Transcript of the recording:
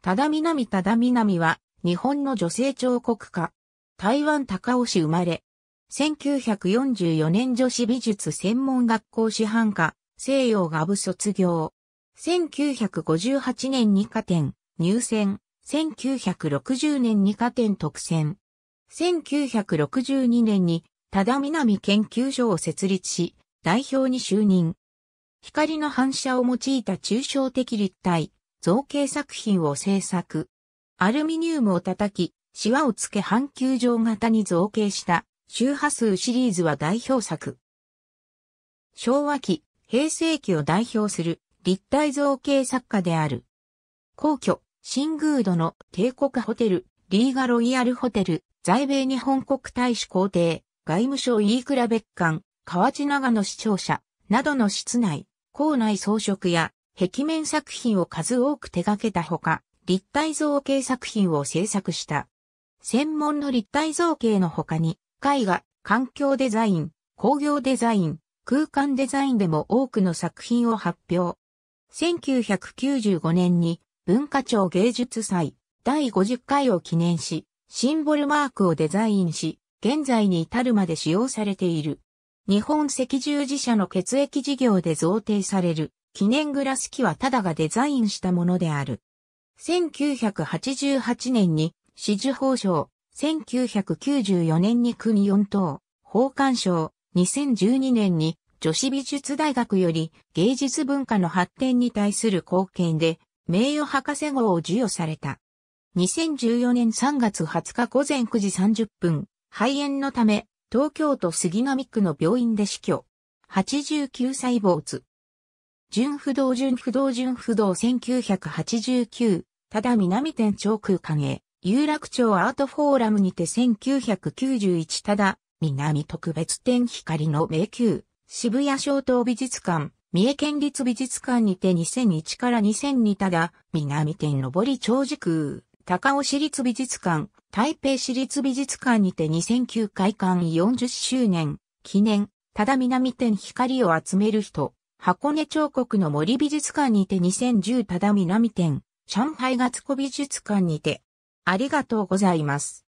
ただ南ただ南は、日本の女性彫刻家。台湾高尾市生まれ。1944年女子美術専門学校師範科、西洋画部卒業。1958年に加点、入選。1960年に加点特選。1962年に、ただ南研究所を設立し、代表に就任。光の反射を用いた抽象的立体、造形作品を制作。アルミニウムを叩き、シワをつけ半球状型に造形した周波数シリーズは代表作。昭和期、平成期を代表する立体造形作家である。皇居、新宮戸の帝国ホテル、リーガロイヤルホテル、在米日本国大使公邸、外務省飯倉別館、河内長野市庁舎、などの室内、校内装飾や壁面作品を数多く手掛けたほか、立体造形作品を制作した。専門の立体造形の他に、絵画、環境デザイン、工業デザイン、空間デザインでも多くの作品を発表。1995年に文化庁芸術祭第50回を記念し、シンボルマークをデザインし、現在に至るまで使用されている。日本赤十字社の血液事業で贈呈される記念グラス機はただがデザインしたものである。1988年に、紫綬褒章、1994年に国四等、宝冠賞、2012年に女子美術大学より芸術文化の発展に対する貢献で名誉博士号を授与された。2014年3月20日午前9時30分、肺炎のため東京都杉並区の病院で死去。89歳没。純不動純不動純不動1989、ただ南店長空影、有楽町アートフォーラムにて1991ただ南特別展光の迷宮、渋谷小東美術館、三重県立美術館にて2001から2002ただ南店上り長時空、高尾市立美術館、台北市立美術館にて2009開館40周年、記念、ただ南店光を集める人、箱根彫刻の森美術館にて2010ただ南店、上海ガツコ美術館にて、ありがとうございます。